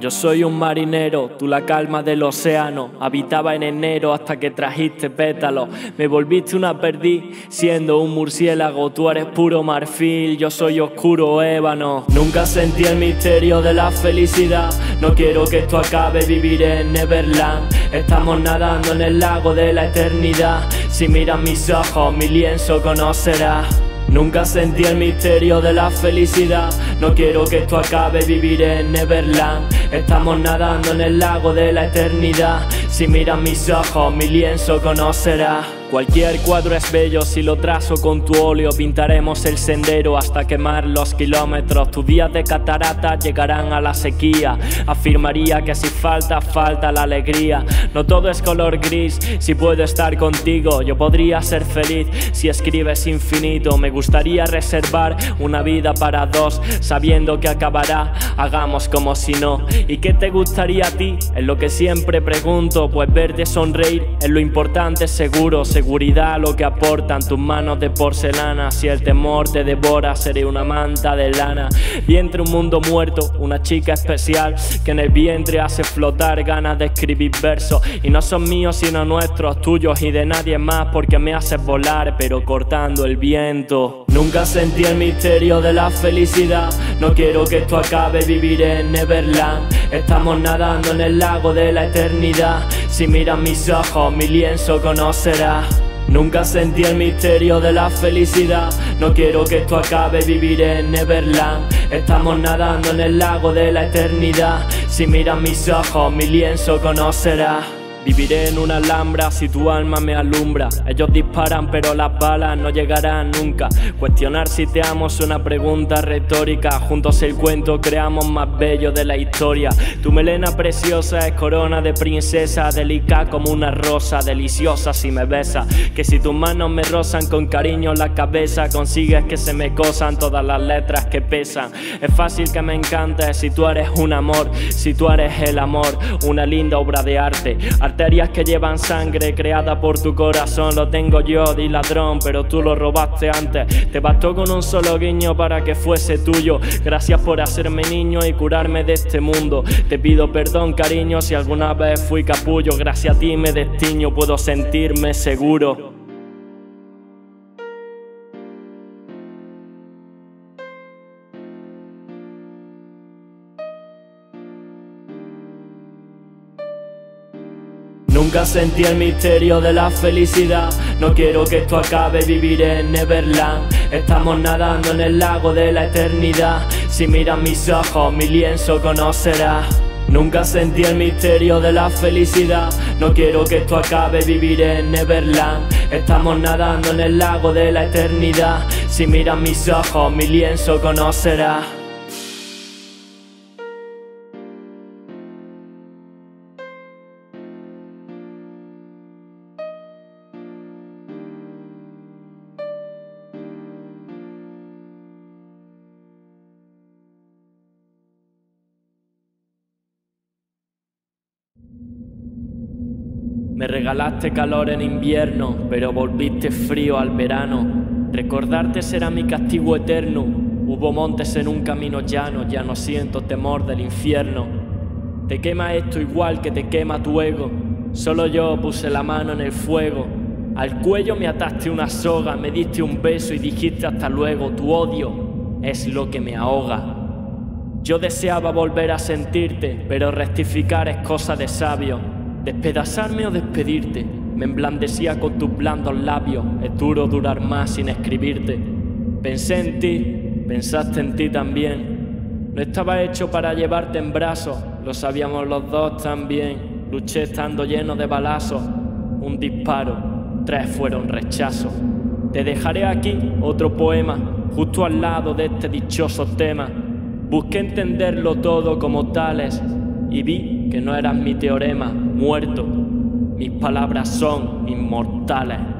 Yo soy un marinero, tú la calma del océano. Habitaba en enero hasta que trajiste pétalos. Me volviste una perdiz siendo un murciélago. Tú eres puro marfil, yo soy oscuro ébano. Nunca sentí el misterio de la felicidad. No quiero que esto acabe, viviré en Neverland. Estamos nadando en el lago de la eternidad. Si miras mis ojos, mi lienzo conocerás. Nunca sentí el misterio de la felicidad. No quiero que esto acabe, viviré en Neverland. Estamos nadando en el lago de la eternidad. Si miras mis ojos, mi lienzo conocerás. Cualquier cuadro es bello si lo trazo con tu óleo. Pintaremos el sendero hasta quemar los kilómetros. Tus días de catarata llegarán a la sequía. Afirmaría que si falta, falta la alegría. No todo es color gris. Si puedo estar contigo, yo podría ser feliz. Si escribes infinito, me gustaría reservar una vida para dos, sabiendo que acabará. Hagamos como si no. ¿Y qué te gustaría a ti? Es lo que siempre pregunto. Pues verte sonreír es lo importante, seguro seguridad lo que aportan tus manos de porcelana. Si el temor te devora, seré una manta de lana. Vientre un mundo muerto, una chica especial que en el vientre hace flotar ganas de escribir versos. Y no son míos sino nuestros, tuyos y de nadie más, porque me haces volar, pero cortando el viento. Nunca sentí el misterio de la felicidad. No quiero que esto acabe, viviré en Neverland. Estamos nadando en el lago de la eternidad. Si miras mis ojos, mi lienzo conocerás. Nunca sentí el misterio de la felicidad. No quiero que esto acabe, viviré en Neverland. Estamos nadando en el lago de la eternidad. Si miras mis ojos, mi lienzo conocerás. Viviré en una alhambra si tu alma me alumbra. Ellos disparan, pero las balas no llegarán nunca. Cuestionar si te amo es una pregunta retórica. Juntos el cuento creamos más bello de la historia. Tu melena preciosa es corona de princesa, delicada como una rosa, deliciosa si me besas. Que si tus manos me rozan con cariño la cabeza, consigues que se me cosan todas las letras que pesan. Es fácil que me encantes si tú eres un amor, si tú eres el amor, una linda obra de arte. Arterias que llevan sangre creada por tu corazón, lo tengo yo, di ladrón, pero tú lo robaste antes. Te bastó con un solo guiño para que fuese tuyo. Gracias por hacerme niño y curarme de este mundo. Te pido perdón, cariño, si alguna vez fui capullo. Gracias a ti me destino, puedo sentirme seguro. Nunca sentí el misterio de la felicidad. No quiero que esto acabe, viviré en Neverland. Estamos nadando en el lago de la eternidad. Si miras mis ojos, mi lienzo conocerás. Nunca sentí el misterio de la felicidad. No quiero que esto acabe, viviré en Neverland. Estamos nadando en el lago de la eternidad. Si miras mis ojos, mi lienzo conocerás. Me regalaste calor en invierno, pero volviste frío al verano. Recordarte será mi castigo eterno. Hubo montes en un camino llano, ya no siento temor del infierno. Te quema esto igual que te quema tu ego. Solo yo puse la mano en el fuego. Al cuello me ataste una soga, me diste un beso y dijiste hasta luego. Tu odio es lo que me ahoga. Yo deseaba volver a sentirte, pero rectificar es cosa de sabio. Despedazarme o despedirte, me emblandecía con tus blandos labios, es duro durar más sin escribirte. Pensé en ti, pensaste en ti también. No estaba hecho para llevarte en brazos, lo sabíamos los dos también. Luché estando lleno de balazos, un disparo, tres fueron rechazos. Te dejaré aquí otro poema, justo al lado de este dichoso tema. Busqué entenderlo todo como tales y vi que no eras mi teorema muerto. Mis palabras son inmortales.